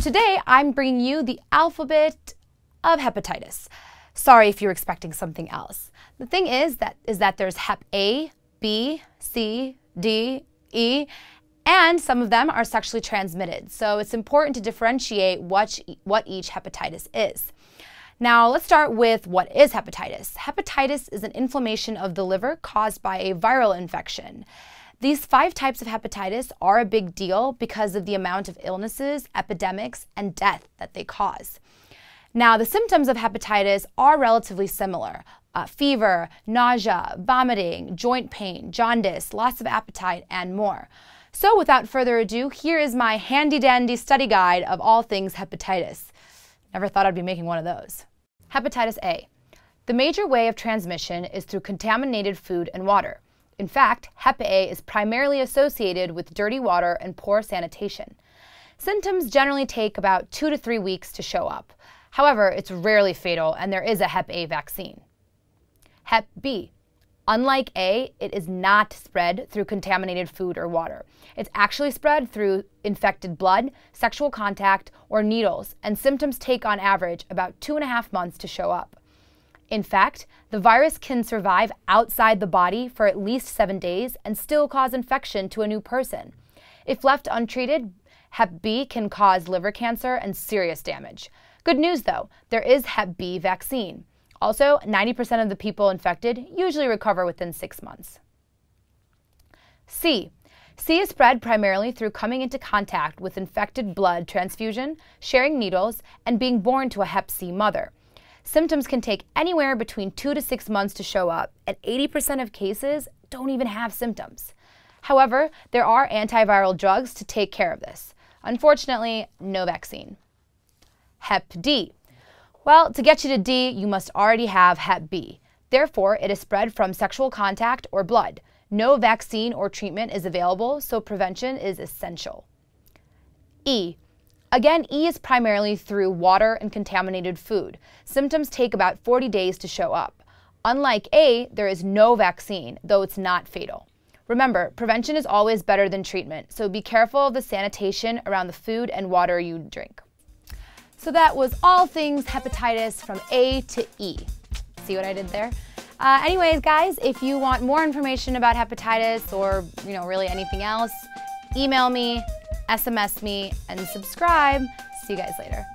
So today I'm bringing you the alphabet of hepatitis. Sorry if you're expecting something else. The thing is that is that there's hep A, B, C, D, E, and some of them are sexually transmitted. So it's important to differentiate what, what each hepatitis is. Now, let's start with what is hepatitis. Hepatitis is an inflammation of the liver caused by a viral infection. These five types of hepatitis are a big deal because of the amount of illnesses, epidemics, and death that they cause. Now, the symptoms of hepatitis are relatively similar. Uh, fever, nausea, vomiting, joint pain, jaundice, loss of appetite, and more. So without further ado, here is my handy dandy study guide of all things hepatitis. Never thought I'd be making one of those. Hepatitis A. The major way of transmission is through contaminated food and water. In fact, Hep A is primarily associated with dirty water and poor sanitation. Symptoms generally take about two to three weeks to show up. However, it's rarely fatal and there is a Hep A vaccine. Hep B. Unlike A, it is not spread through contaminated food or water. It's actually spread through infected blood, sexual contact, or needles, and symptoms take on average about two and a half months to show up. In fact, the virus can survive outside the body for at least seven days and still cause infection to a new person. If left untreated, Hep B can cause liver cancer and serious damage. Good news though, there is Hep B vaccine. Also, 90% of the people infected usually recover within six months. C. C is spread primarily through coming into contact with infected blood transfusion, sharing needles, and being born to a Hep C mother. Symptoms can take anywhere between two to six months to show up, and 80% of cases don't even have symptoms. However, there are antiviral drugs to take care of this. Unfortunately, no vaccine. Hep D. Well, to get you to D, you must already have Hep B. Therefore, it is spread from sexual contact or blood. No vaccine or treatment is available, so prevention is essential. E. Again, E is primarily through water and contaminated food. Symptoms take about 40 days to show up. Unlike A, there is no vaccine, though it's not fatal. Remember, prevention is always better than treatment, so be careful of the sanitation around the food and water you drink. So that was all things hepatitis from A to E. See what I did there? Uh, anyways, guys, if you want more information about hepatitis or you know really anything else, email me SMS me, and subscribe. See you guys later.